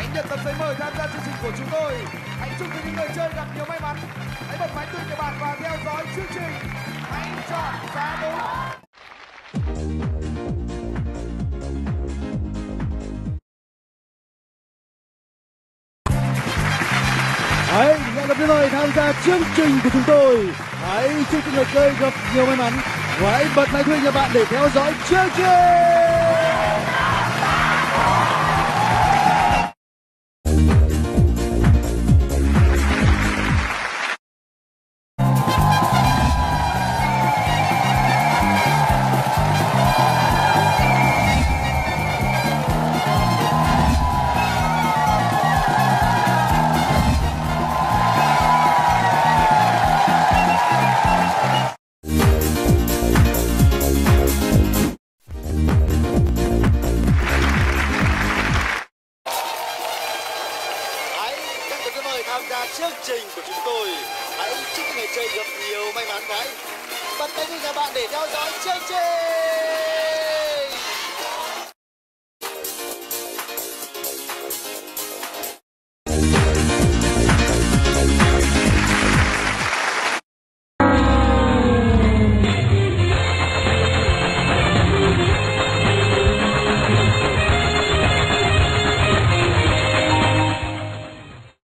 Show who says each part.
Speaker 1: Hãy nhận tấm giấy mời tham gia chương trình của chúng tôi. Hãy chúc cho những người chơi gặp nhiều may mắn. Hãy bật máy tươi của bạn và theo dõi chương trình. Hãy chọn giá đúng.
Speaker 2: Hãy nhận được lời tham gia chương trình của chúng tôi. Hãy chúc cho người chơi gặp nhiều may mắn. Và hãy bật máy thuê nhà bạn để theo dõi chương trình.
Speaker 3: Người tham gia chương trình của chúng tôi. Hãy chúc người chơi gặp nhiều may mắn và hãy bật tay nhà bạn để theo dõi chương trình.